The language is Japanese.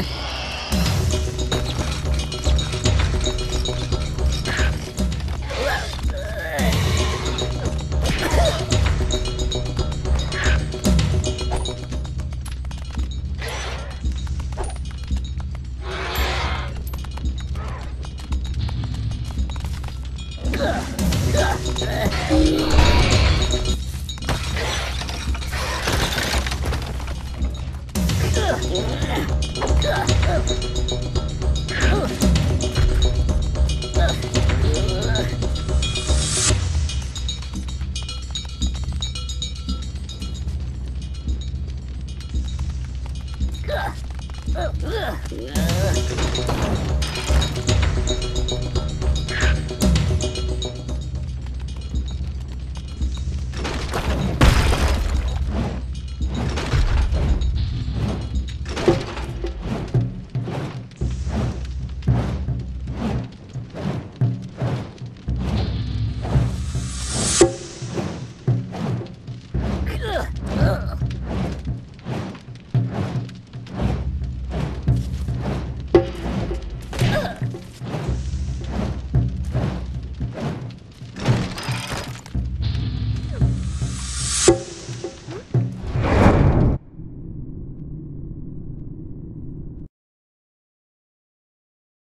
Yeah. Ugh! Ugh.